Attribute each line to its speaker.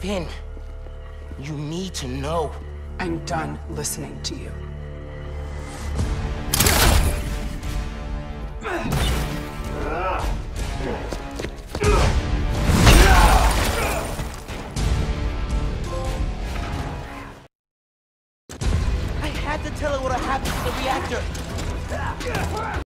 Speaker 1: Phin, you need to know.
Speaker 2: I'm done listening to you.
Speaker 1: I had to tell her what happened to the reactor.